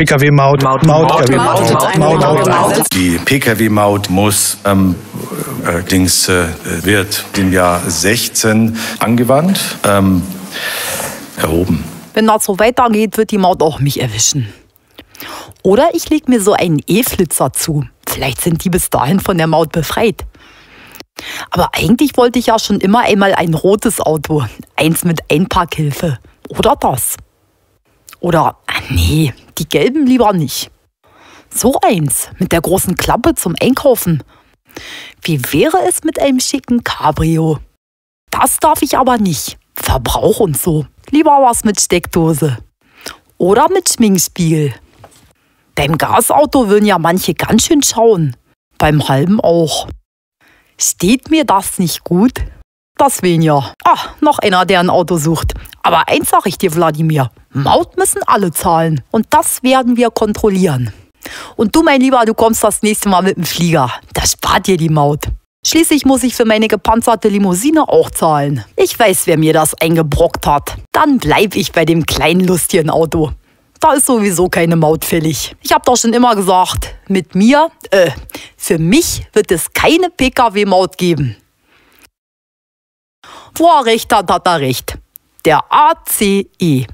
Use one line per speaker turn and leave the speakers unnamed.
Pkw-Maut,
Maut,
Maut,
Maut, Maut,
Maut,
Maut,
Maut,
Maut.
Maut.
Die Pkw-Maut muss ähm, äh, Dings, äh, wird im Jahr 16 angewandt, ähm, erhoben.
Wenn das so weitergeht, wird die Maut auch mich erwischen. Oder ich leg mir so einen E-Flitzer zu. Vielleicht sind die bis dahin von der Maut befreit. Aber eigentlich wollte ich ja schon immer einmal ein rotes Auto. Eins mit Einparkhilfe. Oder das. Oder, ah, nee, die gelben lieber nicht. So eins mit der großen Klappe zum Einkaufen. Wie wäre es mit einem schicken Cabrio? Das darf ich aber nicht. Verbrauch und so. Lieber was mit Steckdose. Oder mit Schminkspiegel. Beim Gasauto würden ja manche ganz schön schauen. Beim halben auch. Steht mir das nicht gut? Das ja. Ah, noch einer, der ein Auto sucht. Aber eins sag ich dir, Wladimir. Maut müssen alle zahlen. Und das werden wir kontrollieren. Und du, mein Lieber, du kommst das nächste Mal mit dem Flieger. Das spart dir die Maut. Schließlich muss ich für meine gepanzerte Limousine auch zahlen. Ich weiß, wer mir das eingebrockt hat. Dann bleib ich bei dem kleinen lustigen Auto. Da ist sowieso keine Maut fällig. Ich hab doch schon immer gesagt, mit mir, äh, für mich wird es keine Pkw-Maut geben. Wo er recht hat, hat er recht. Der ACE.